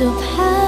so